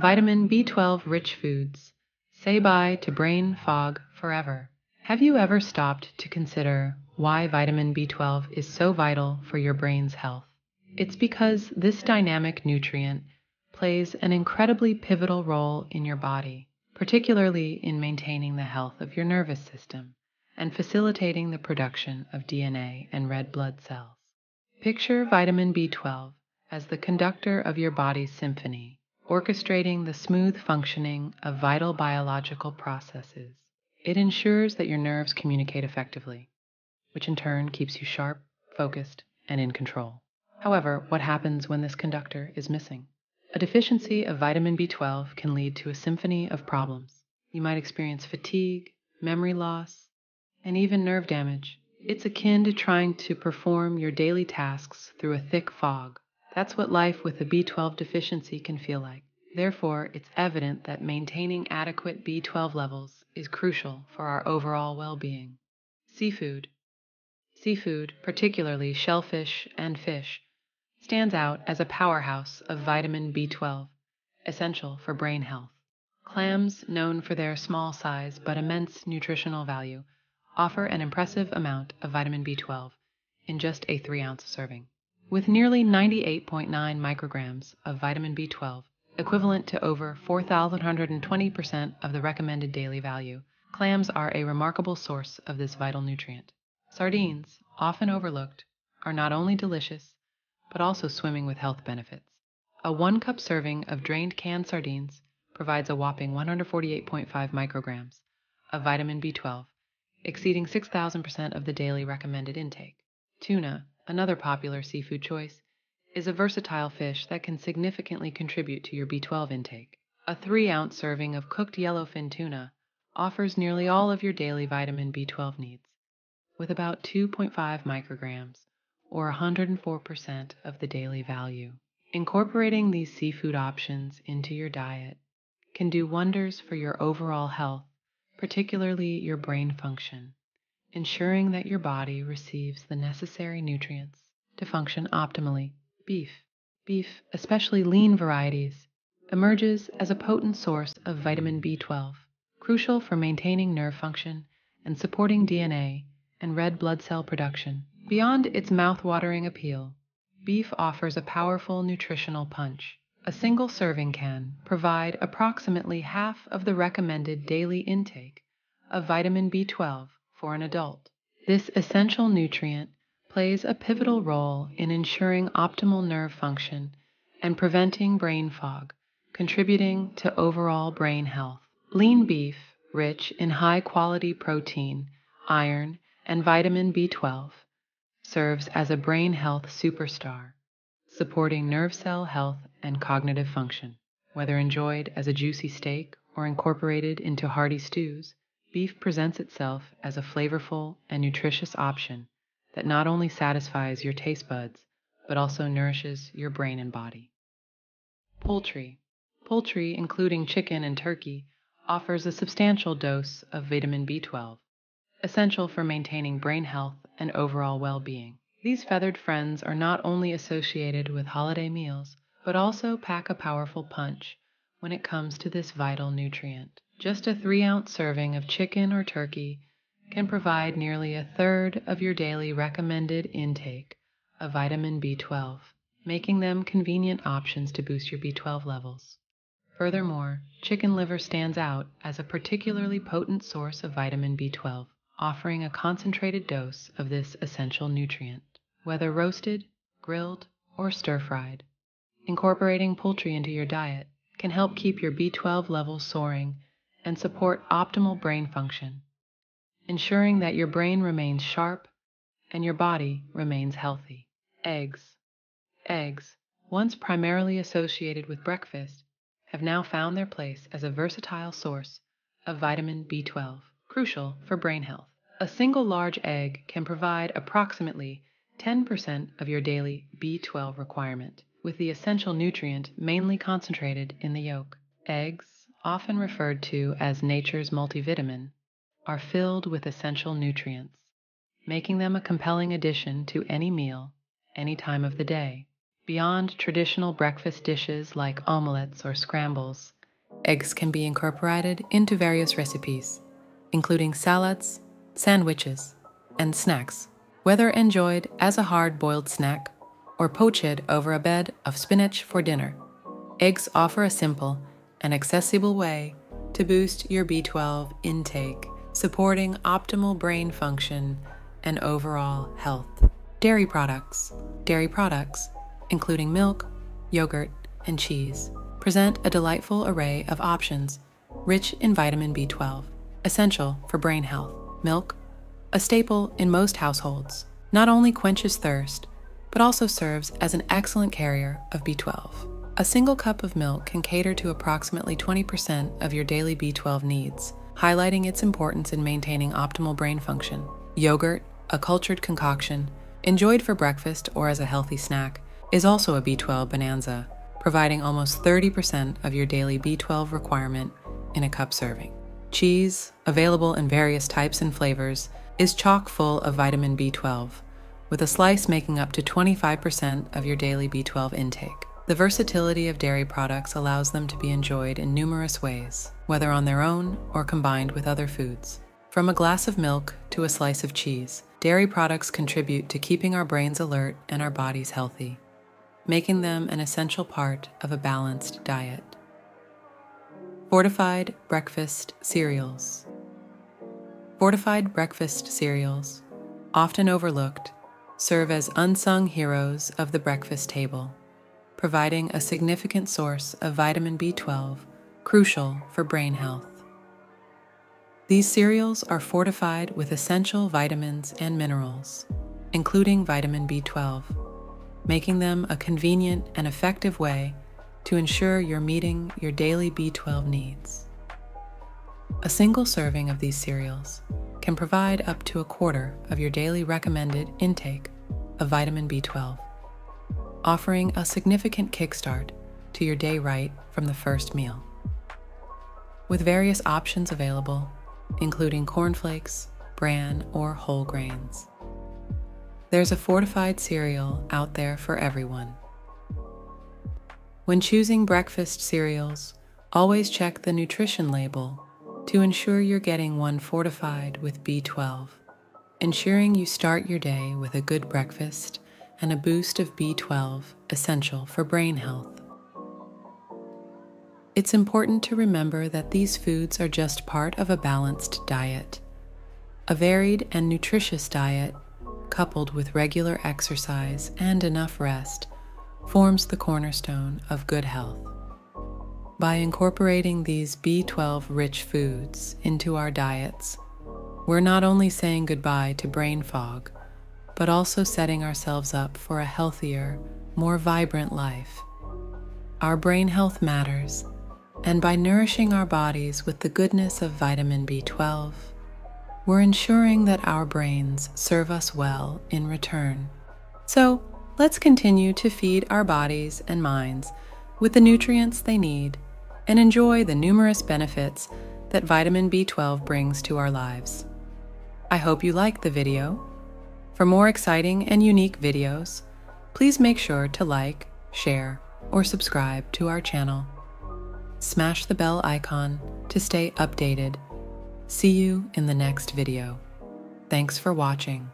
Vitamin B12 rich foods. Say bye to brain fog forever. Have you ever stopped to consider why vitamin B12 is so vital for your brain's health? It's because this dynamic nutrient plays an incredibly pivotal role in your body, particularly in maintaining the health of your nervous system and facilitating the production of DNA and red blood cells. Picture vitamin B12 as the conductor of your body's symphony, orchestrating the smooth functioning of vital biological processes. It ensures that your nerves communicate effectively, which in turn keeps you sharp, focused, and in control. However, what happens when this conductor is missing? A deficiency of vitamin B12 can lead to a symphony of problems. You might experience fatigue, memory loss, and even nerve damage. It's akin to trying to perform your daily tasks through a thick fog. That's what life with a B12 deficiency can feel like. Therefore, it's evident that maintaining adequate B12 levels is crucial for our overall well being. Seafood. Seafood, particularly shellfish and fish, stands out as a powerhouse of vitamin B12, essential for brain health. Clams, known for their small size but immense nutritional value, offer an impressive amount of vitamin B12 in just a 3 ounce serving. With nearly 98.9 micrograms of vitamin B12, equivalent to over 4,120% of the recommended daily value, clams are a remarkable source of this vital nutrient. Sardines, often overlooked, are not only delicious, but also swimming with health benefits. A one cup serving of drained canned sardines provides a whopping 148.5 micrograms of vitamin B12 exceeding 6,000% of the daily recommended intake. Tuna, another popular seafood choice, is a versatile fish that can significantly contribute to your B12 intake. A 3 ounce serving of cooked yellowfin tuna offers nearly all of your daily vitamin B12 needs, with about 2.5 micrograms, or 104% of the daily value. Incorporating these seafood options into your diet can do wonders for your overall health particularly your brain function, ensuring that your body receives the necessary nutrients to function optimally. Beef, beef, especially lean varieties, emerges as a potent source of vitamin B12, crucial for maintaining nerve function and supporting DNA and red blood cell production. Beyond its mouth-watering appeal, beef offers a powerful nutritional punch. A single serving can provide approximately half of the recommended daily intake of vitamin B12 for an adult. This essential nutrient plays a pivotal role in ensuring optimal nerve function and preventing brain fog, contributing to overall brain health. Lean beef, rich in high quality protein, iron, and vitamin B12, serves as a brain health superstar supporting nerve cell health and cognitive function. Whether enjoyed as a juicy steak or incorporated into hearty stews, beef presents itself as a flavorful and nutritious option that not only satisfies your taste buds, but also nourishes your brain and body. Poultry. Poultry, including chicken and turkey, offers a substantial dose of vitamin B12, essential for maintaining brain health and overall well being. These feathered friends are not only associated with holiday meals, but also pack a powerful punch when it comes to this vital nutrient. Just a 3 ounce serving of chicken or turkey can provide nearly a third of your daily recommended intake of vitamin B12, making them convenient options to boost your B12 levels. Furthermore, chicken liver stands out as a particularly potent source of vitamin B12, offering a concentrated dose of this essential nutrient whether roasted, grilled, or stir fried. Incorporating poultry into your diet can help keep your B12 levels soaring and support optimal brain function, ensuring that your brain remains sharp and your body remains healthy. Eggs. Eggs, once primarily associated with breakfast, have now found their place as a versatile source of vitamin B12, crucial for brain health. A single large egg can provide approximately 10% of your daily B12 requirement, with the essential nutrient mainly concentrated in the yolk. Eggs, often referred to as nature's multivitamin, are filled with essential nutrients, making them a compelling addition to any meal, any time of the day. Beyond traditional breakfast dishes like omelets or scrambles, eggs can be incorporated into various recipes, including salads, sandwiches, and snacks. Whether enjoyed as a hard boiled snack or poached over a bed of spinach for dinner, eggs offer a simple and accessible way to boost your B12 intake, supporting optimal brain function and overall health. Dairy products. Dairy products, including milk, yogurt, and cheese, present a delightful array of options rich in vitamin B12, essential for brain health. Milk, a staple in most households, not only quenches thirst, but also serves as an excellent carrier of B12. A single cup of milk can cater to approximately 20% of your daily B12 needs, highlighting its importance in maintaining optimal brain function. Yogurt, a cultured concoction, enjoyed for breakfast or as a healthy snack, is also a B12 bonanza, providing almost 30% of your daily B12 requirement in a cup serving. Cheese, available in various types and flavors, is chock full of vitamin B12, with a slice making up to 25% of your daily B12 intake. The versatility of dairy products allows them to be enjoyed in numerous ways, whether on their own or combined with other foods. From a glass of milk to a slice of cheese, dairy products contribute to keeping our brains alert and our bodies healthy, making them an essential part of a balanced diet. Fortified breakfast cereals. Fortified breakfast cereals, often overlooked, serve as unsung heroes of the breakfast table, providing a significant source of vitamin B12 crucial for brain health. These cereals are fortified with essential vitamins and minerals, including vitamin B12, making them a convenient and effective way to ensure you're meeting your daily B12 needs. A single serving of these cereals can provide up to a quarter of your daily recommended intake of vitamin B12, offering a significant kickstart to your day right from the first meal. With various options available, including cornflakes, bran, or whole grains. There's a fortified cereal out there for everyone. When choosing breakfast cereals, always check the nutrition label to ensure you're getting one fortified with B12, ensuring you start your day with a good breakfast and a boost of B12 essential for brain health. It's important to remember that these foods are just part of a balanced diet. A varied and nutritious diet, coupled with regular exercise and enough rest, forms the cornerstone of good health. By incorporating these B12 rich foods into our diets, we're not only saying goodbye to brain fog, but also setting ourselves up for a healthier, more vibrant life. Our brain health matters and by nourishing our bodies with the goodness of vitamin B12, we're ensuring that our brains serve us well in return. So, let's continue to feed our bodies and minds with the nutrients they need and enjoy the numerous benefits that vitamin B12 brings to our lives. I hope you liked the video. For more exciting and unique videos, please make sure to like, share, or subscribe to our channel smash the bell icon to stay updated. See you in the next video. Thanks for watching.